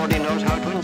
nobody knows how to